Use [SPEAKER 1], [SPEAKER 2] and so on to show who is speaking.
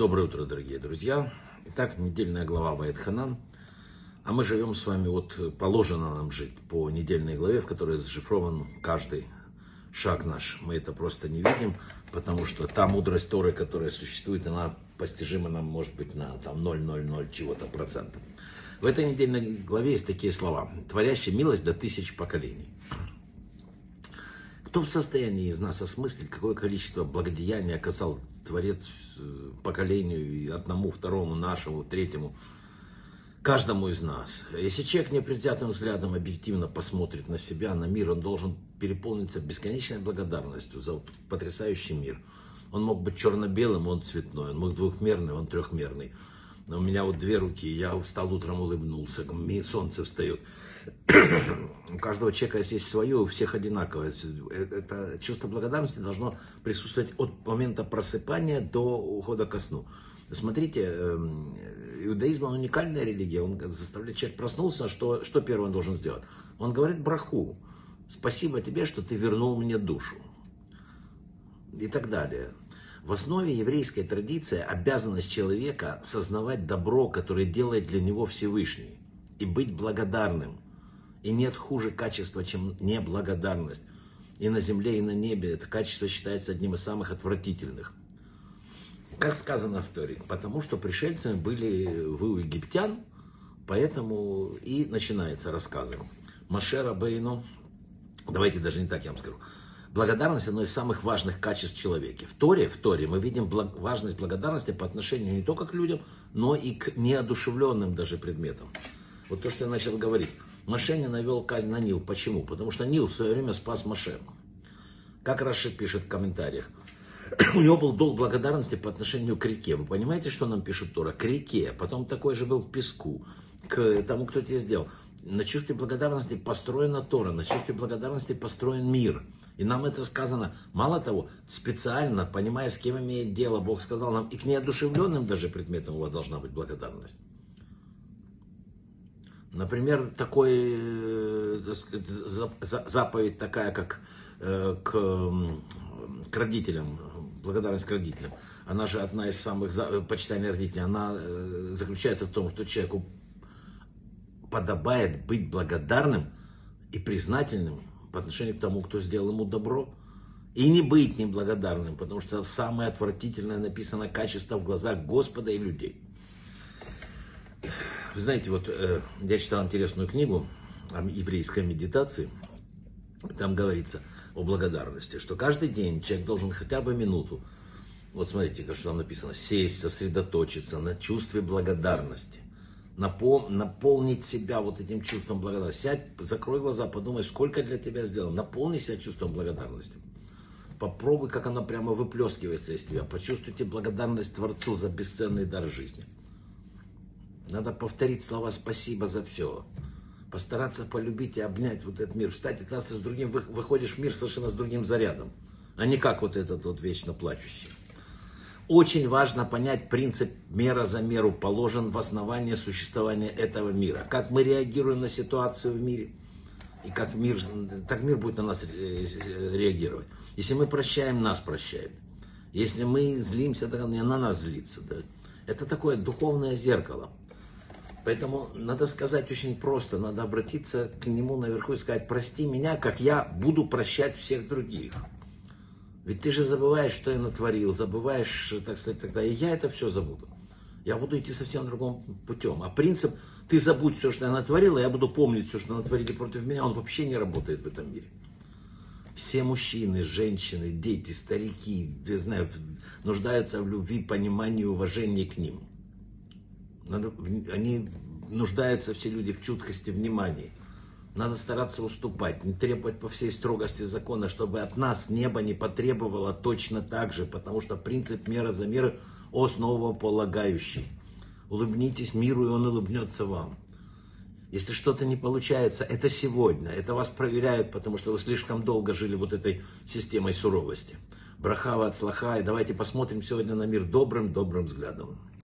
[SPEAKER 1] Доброе утро, дорогие друзья. Итак, недельная глава Ваэтханан. А мы живем с вами, вот положено нам жить по недельной главе, в которой зашифрован каждый шаг наш. Мы это просто не видим, потому что та мудрость Торы, которая существует, она постижима нам, может быть, на там 0,00 чего-то процентов. В этой недельной главе есть такие слова. Творящий милость до тысяч поколений. Кто в состоянии из нас осмыслить, какое количество благодеяний оказал Творец э, поколению, и одному, второму, нашему, третьему, каждому из нас. Если человек непредвзятым взглядом объективно посмотрит на себя, на мир, он должен переполниться бесконечной благодарностью за потрясающий мир. Он мог быть черно-белым, он цветной, он мог двухмерный, он трехмерный. Но у меня вот две руки, я встал утром, улыбнулся, солнце встает. У каждого человека есть свое, у всех одинаковое. Э, это чувство благодарности должно присутствовать от момента просыпания до ухода ко сну. Смотрите, эм, иудаизм он уникальная религия, он заставляет человек проснулся, что, что первое он должен сделать? Он говорит браху, спасибо тебе, что ты вернул мне душу. И так далее. В основе еврейской традиции обязанность человека сознавать добро, которое делает для него Всевышний, и быть благодарным – и нет хуже качества, чем неблагодарность. И на земле, и на небе это качество считается одним из самых отвратительных. Как сказано в Торе, потому что пришельцами были вы у египтян, поэтому и начинается рассказ. Машера Бейну, давайте даже не так я вам скажу, Благодарность одно из самых важных качеств человека. В Торе, в Торе мы видим благ, важность благодарности по отношению не только к людям, но и к неодушевленным даже предметам. Вот то, что я начал говорить. Маше не навел казнь на Нил. Почему? Потому что Нил в свое время спас Маше. Как Рашид пишет в комментариях. У него был долг благодарности по отношению к реке. Вы понимаете, что нам пишет Тора? К реке. Потом такой же был к песку. К тому, кто тебе сделал. На чувстве благодарности построена Тора. На чувстве благодарности построен мир. И нам это сказано. Мало того, специально, понимая, с кем имеет дело, Бог сказал нам, и к неодушевленным даже предметам у вас должна быть благодарность. Например, такой э, сказать, заповедь такая, как э, к, к родителям, благодарность к родителям. Она же одна из самых почитаемых родителей. Она э, заключается в том, что человеку подобает быть благодарным и признательным по отношению к тому, кто сделал ему добро. И не быть неблагодарным, потому что самое отвратительное написано качество в глазах Господа и людей. Вы знаете, вот э, я читал интересную книгу о еврейской медитации. Там говорится о благодарности, что каждый день человек должен хотя бы минуту, вот смотрите, что там написано, сесть, сосредоточиться на чувстве благодарности. Напол, наполнить себя вот этим чувством благодарности. Сядь, закрой глаза, подумай, сколько для тебя сделано. Наполни себя чувством благодарности. Попробуй, как она прямо выплескивается из тебя. Почувствуйте благодарность Творцу за бесценный дар жизни. Надо повторить слова «спасибо за все». Постараться полюбить и обнять вот этот мир. Встать и ты с другим, выходишь в мир совершенно с другим зарядом. А не как вот этот вот вечно плачущий. Очень важно понять принцип мера за меру положен в основании существования этого мира. Как мы реагируем на ситуацию в мире. И как мир, так мир будет на нас реагировать. Если мы прощаем, нас прощает. Если мы злимся, то на нас злится. Да? Это такое духовное зеркало. Поэтому надо сказать очень просто, надо обратиться к нему наверху и сказать, прости меня, как я буду прощать всех других. Ведь ты же забываешь, что я натворил, забываешь, так сказать, тогда и я это все забуду. Я буду идти совсем другим путем. А принцип, ты забудь все, что я натворил, а я буду помнить все, что натворили против меня, он вообще не работает в этом мире. Все мужчины, женщины, дети, старики, не знаю, нуждаются в любви, понимании, уважении к ним. Надо, они нуждаются все люди в чуткости, внимании. Надо стараться уступать, не требовать по всей строгости закона, чтобы от нас небо не потребовало точно так же, потому что принцип мера за меры основополагающий. Улыбнитесь миру, и он улыбнется вам. Если что-то не получается, это сегодня. Это вас проверяют, потому что вы слишком долго жили вот этой системой суровости. Брахава от слаха. И давайте посмотрим сегодня на мир добрым-добрым взглядом.